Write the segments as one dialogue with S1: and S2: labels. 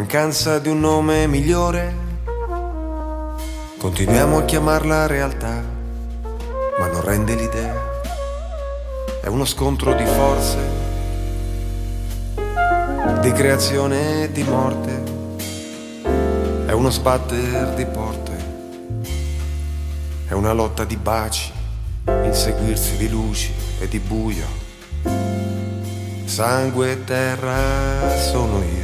S1: Mancanza di un nome migliore, continuiamo a chiamarla realtà, ma non rende l'idea. È uno scontro di forze, di creazione e di morte, è uno sbatter di porte, è una lotta di baci, inseguirsi di luci e di buio. Sangue e terra sono io.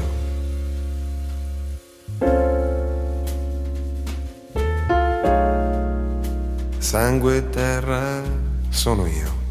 S1: Sangue e terra sono io.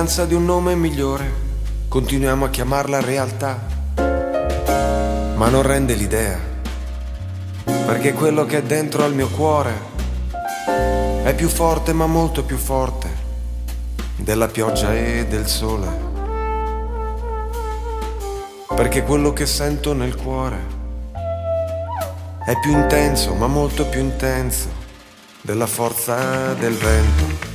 S1: Mancanza di un nome migliore, continuiamo a chiamarla realtà, ma non rende l'idea, perché quello che è dentro al mio cuore è più forte, ma molto più forte, della pioggia e del sole, perché quello che sento nel cuore è più intenso, ma molto più intenso, della forza del vento.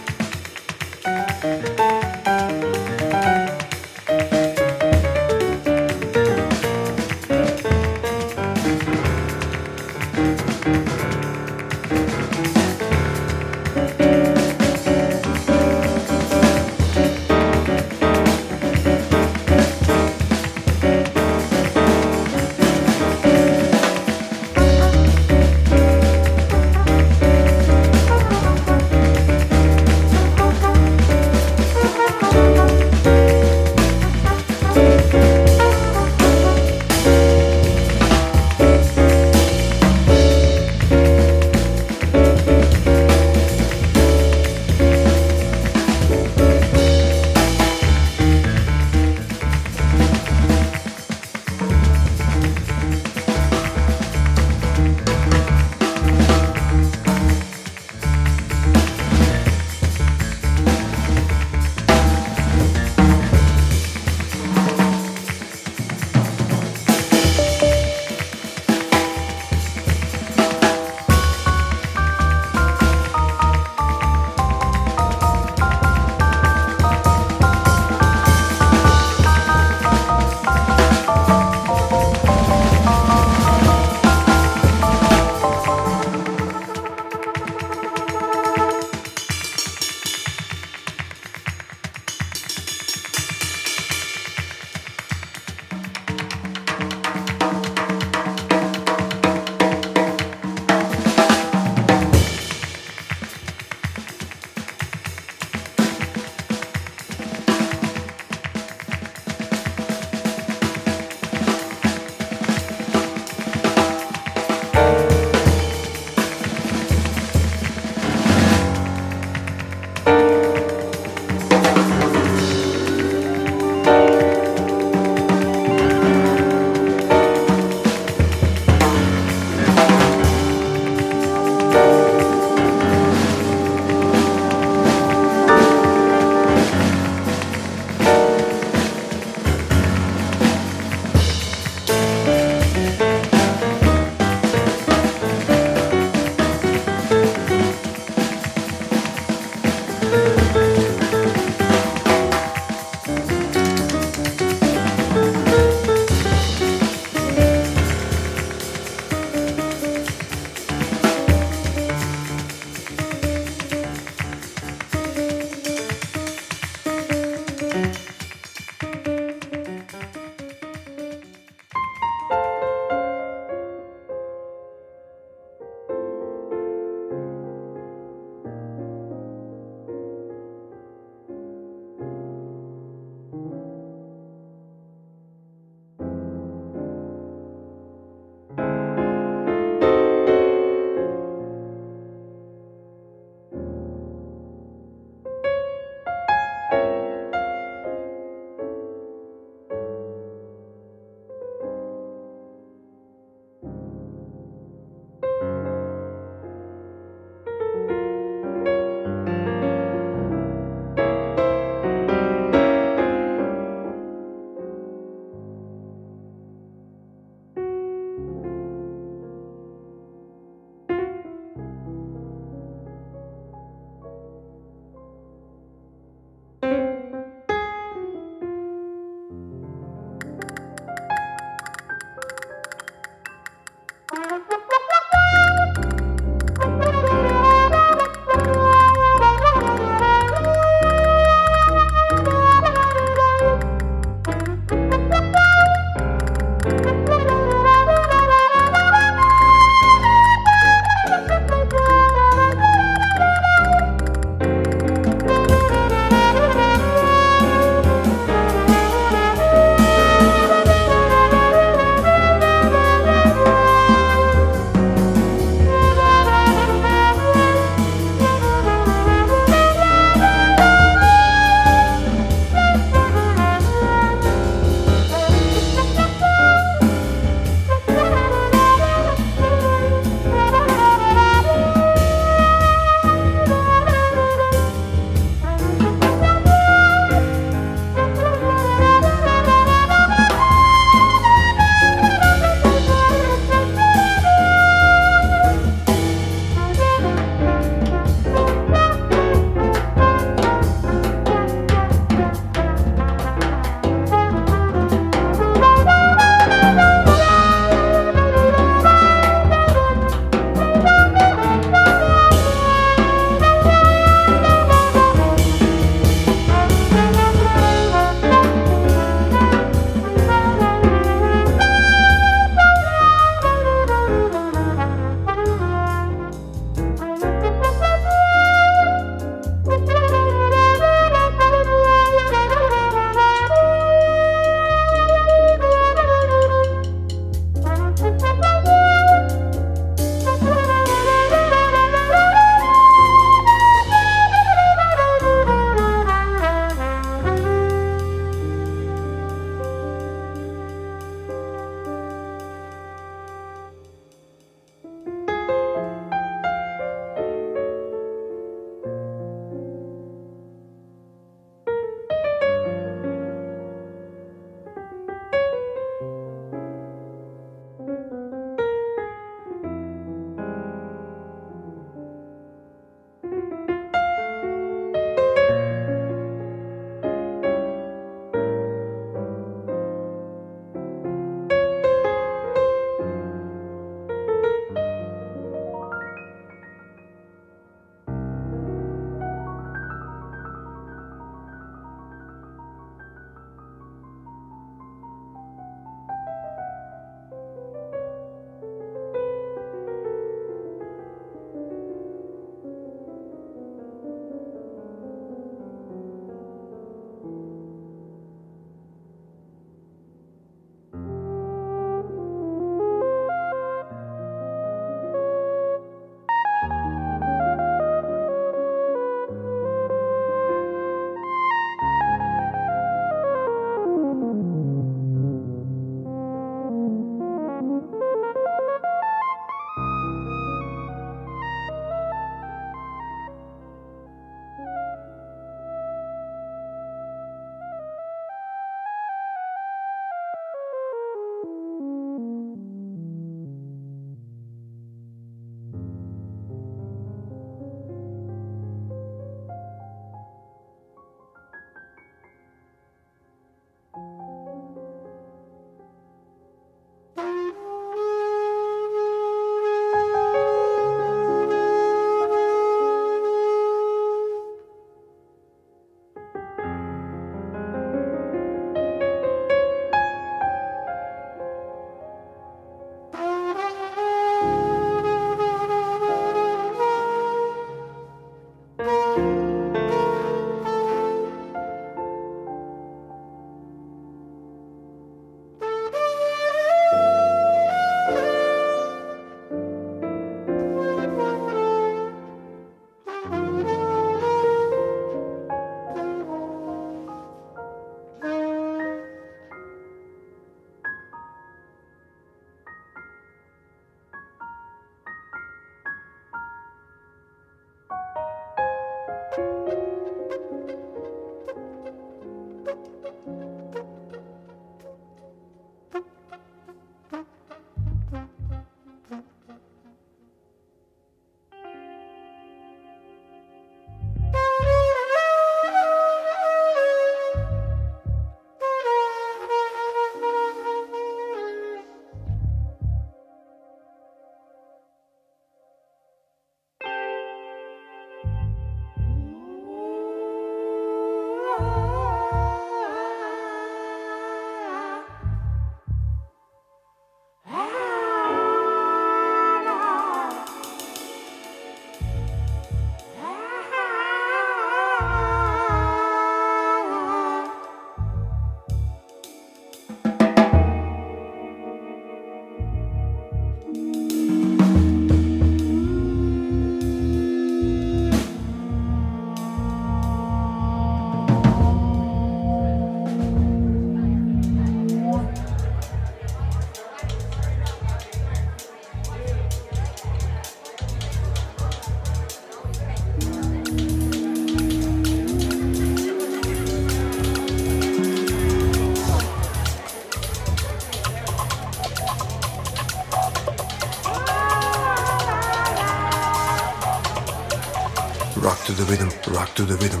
S1: To the rhythm.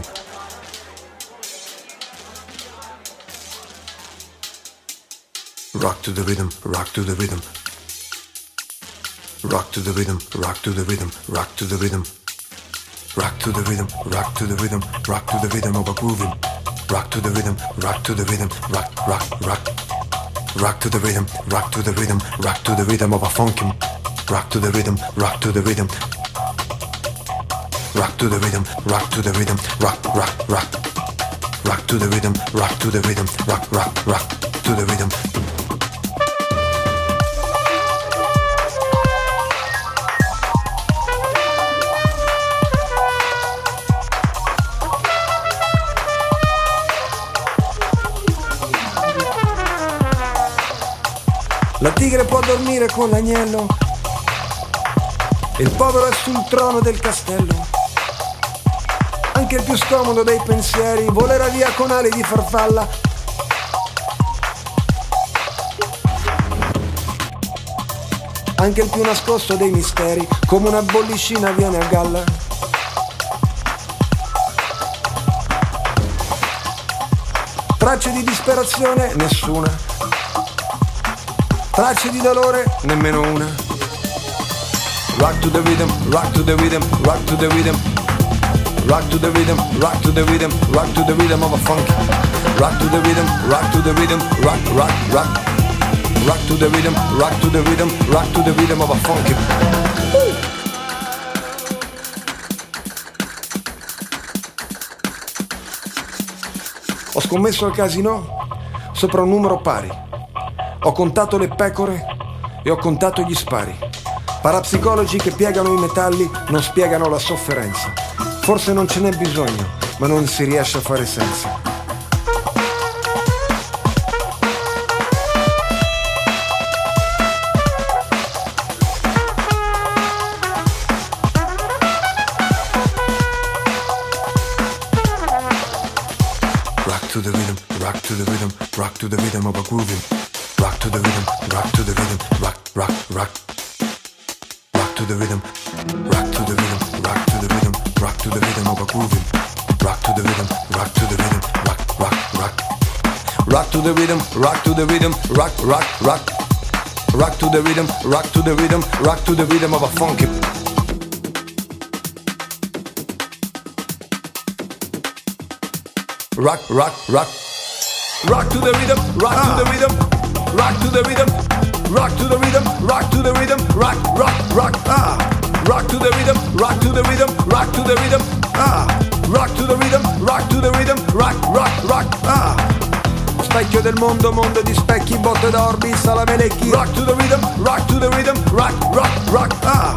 S1: Rock to the rhythm, rock to the rhythm. Rock to the rhythm, rock to the rhythm, rock to the rhythm. Rock to the rhythm, rock to the rhythm, rock to the rhythm of a grooving. Rock to the rhythm, rock to the rhythm, rock, rock, rock. Rock to the rhythm, rock to the rhythm, rock to the rhythm of a funkin'. Rock to the rhythm, rock to the rhythm, rock to the rhythm, rock to the rhythm, rock, rock, rock. Rock to the rhythm, rock to the rhythm, rock, rock, rock to the rhythm. La tigre può dormire con l'agnello, il povero è sul trono del castello anche il più scomodo dei pensieri volerà via con ali di farfalla. Anche il più nascosto dei misteri, come una bollicina viene a galla. Tracce di disperazione, nessuna. Tracce di dolore, nemmeno una. Rock to the rhythm, rock to the rhythm, rock to the rhythm. Rock to the rhythm, rock to the rhythm, rock to the rhythm of a funk. Rock to the rhythm, rock to the rhythm, rock, rock, rock. Rock to the rhythm, rock to the rhythm, rock to the rhythm of a funky. Ho scommesso al casino sopra un numero pari. Ho contato le pecore e ho contato gli spari. Parapsicologi che piegano i metalli non spiegano la sofferenza. Forse non ce n'è bisogno, ma non si riesce a fare senza. Rock to the rhythm, rock to the rhythm, rock to the rhythm of a grooving. Rock to the rhythm, rock to the rhythm, rock, rock, rock. The rhythm, rock to the rhythm, rock, rock, rock. Rock to the rhythm, rock to the rhythm, rock to the rhythm of a funky. Rock, rock, rock. Rock to the rhythm, rock to the rhythm, rock to the rhythm, rock to the rhythm, rock to the rhythm, rock, rock, rock. Ah. Rock to the rhythm, rock to the rhythm, rock to the rhythm. ah. Rock to the rhythm, rock to the rhythm, rock, rock, rock, ah. Specchio del mondo, mondo di specchi, botte d'orbi, salamelecchi. Rock to the rhythm, rock to the rhythm, rock, rock, rock, ah.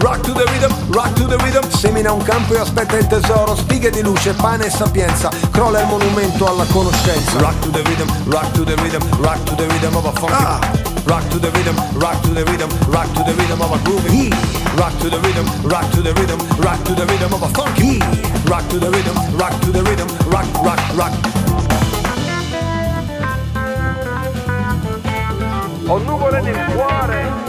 S1: Rock to the rhythm, rock to the rhythm Semina un campo e aspetta il tesoro Spighe di luce, pane e sapienza Crolla il monumento alla conoscenza Rock to the rhythm, rock to the rhythm Rock to the rhythm of a funky ah. Rock to the rhythm, rock to the rhythm Rock to the rhythm of a groovy. Rock to the rhythm, rock to the rhythm Rock to the rhythm of a funky. Rock to the rhythm, rock to the rhythm Rock, rock, rock
S2: Ho nuvole nel cuore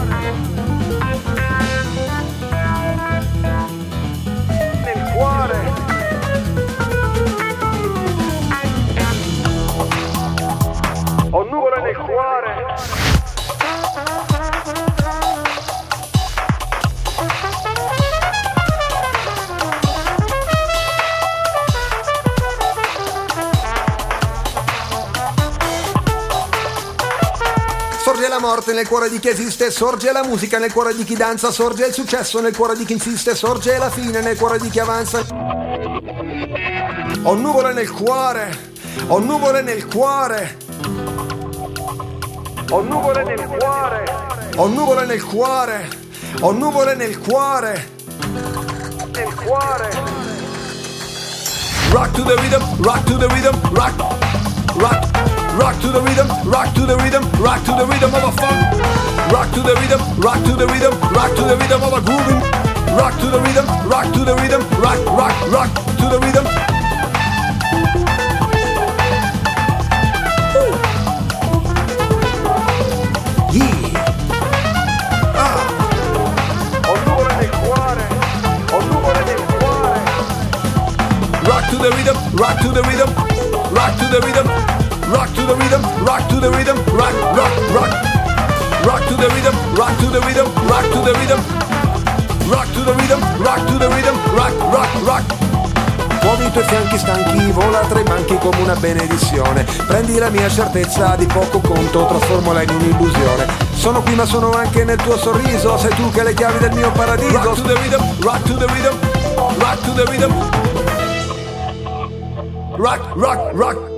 S1: morte nel cuore di chi esiste, sorge la musica nel cuore di chi danza, sorge il successo nel cuore di chi insiste, sorge la fine nel cuore di chi avanza. Ho nuvole nel cuore, ho nuvole nel cuore.
S2: Ho nuvole nel cuore.
S1: Ho nuvole nel cuore. Ho nuvole nel cuore.
S2: Nel cuore.
S1: Rock to the rhythm, rock to the rhythm, rock, rock, rock to the rhythm, rock to the rhythm, rock to the rhythm of a funk. Rock to the rhythm, rock to the rhythm, rock to the rhythm of a grooving. Rock to the rhythm, rock to the rhythm, rock, rock, rock to the rhythm. Rock to the rhythm, rock to the rhythm, rock to the rhythm, rock to the rhythm, rock to the rhythm, rock, rock, rock. Rock to the rhythm, rock to the rhythm, rock to the rhythm, rock to the rhythm, rock to the rhythm, rock, rock, rock. Muovi i tuoi fianchi stanchi, vola tra i banchi come una benedizione. Prendi la mia certezza di poco conto, trasformola in un'illusione. Sono qui ma sono anche nel tuo sorriso, sei tu che hai le chiavi del mio paradiso. Rock to the rhythm, rock to the rhythm, rock to the rhythm rock, rock, rock.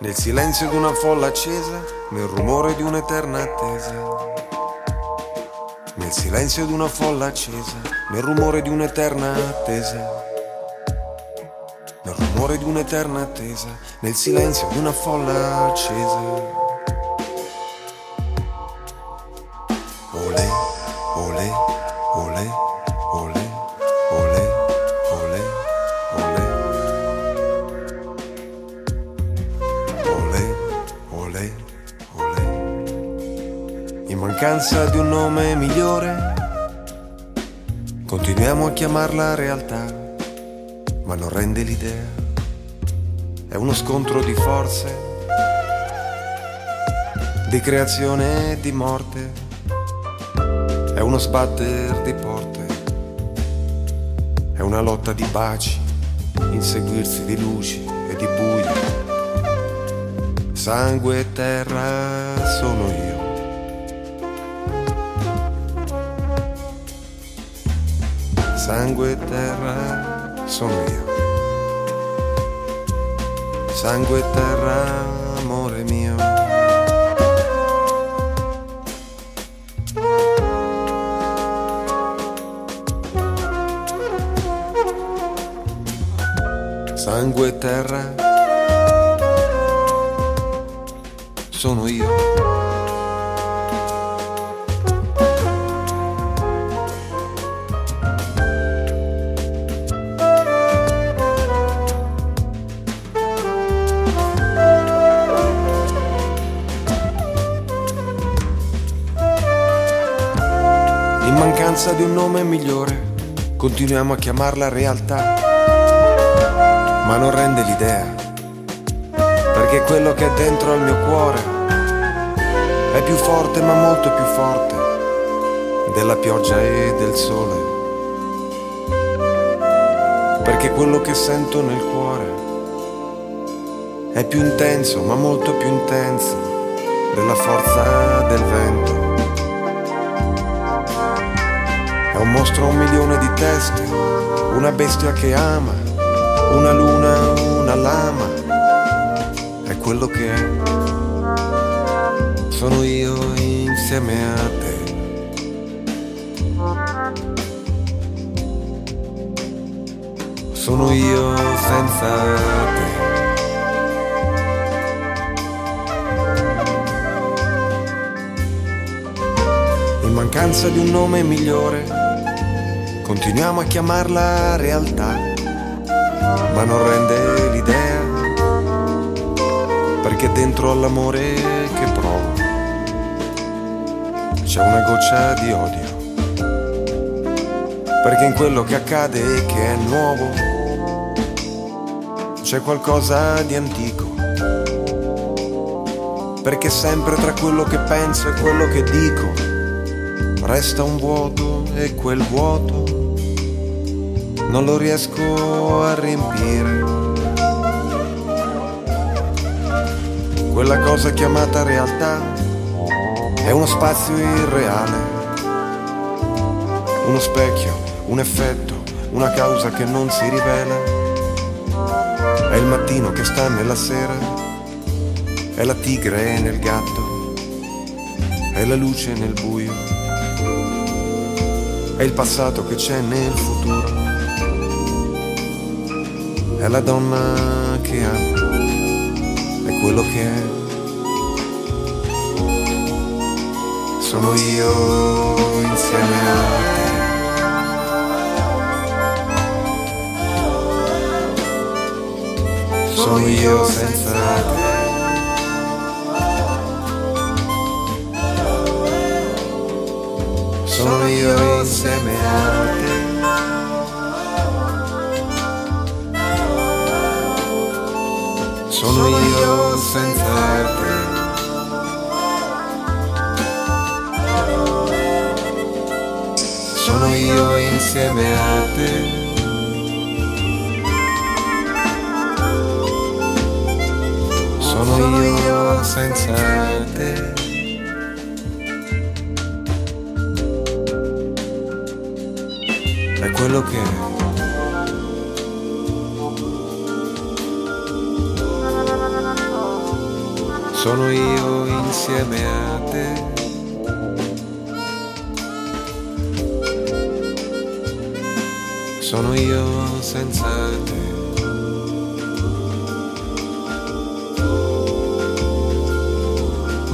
S1: Nel silenzio di una folla accesa, nel rumore di un'eterna attesa. Nel silenzio di una folla accesa, nel rumore di un'eterna attesa. Nel rumore di un'eterna attesa, nel silenzio di una folla accesa. Mancanza di un nome migliore, continuiamo a chiamarla realtà, ma non rende l'idea. È uno scontro di forze, di creazione e di morte. È uno sbatter di porte, è una lotta di baci, inseguirsi di luci e di buio sangue e terra sono io. Sangue e terra sono io. Sangue e terra, amore mio. Sangue e terra sono io. Di un nome migliore, continuiamo a chiamarla realtà, ma non rende l'idea perché quello che è dentro al mio cuore è più forte ma molto più forte della pioggia e del sole. Perché quello che sento nel cuore è più intenso ma molto più intenso della forza del vento. Un mostro a un milione di teste, una bestia che ama, una luna, una lama è quello che è. Sono io insieme a te. Sono io senza te. In mancanza di un nome migliore, continuiamo a chiamarla realtà, ma non rende l'idea perché dentro all'amore che provo c'è una goccia di odio. Perché in quello che accade e che è nuovo c'è qualcosa di antico. Perché sempre tra quello che penso e quello che dico resta un vuoto e quel vuoto non lo riesco a riempire. Quella cosa chiamata realtà è uno spazio irreale, uno specchio, un effetto, una causa che non si rivela. È il mattino che sta nella sera, è la tigre nel gatto, è la luce nel buio, è il passato che c'è nel futuro, la donna che amo è quello che è. Sono io insieme a te. Sono io senza te. Sono io insieme a te. solo io senza te. Sono io insieme a te. Sono io senza te. È quello che Sono io insieme a te. Sono io senza te.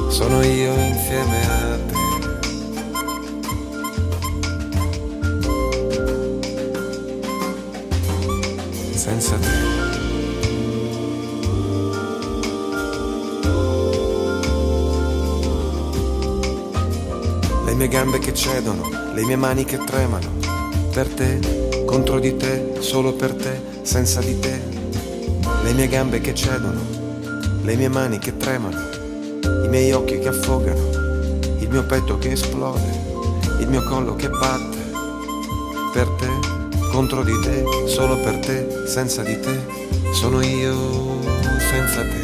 S1: Sono io insieme a te. Gambe che cedono, le mie mani che tremano. Per te, contro di te, solo per te, senza di te. Le mie gambe che cedono, le mie mani che tremano, i miei occhi che affogano, il mio petto che esplode, il mio collo che batte. Per te, contro di te, solo per te, senza di te, sono io senza te.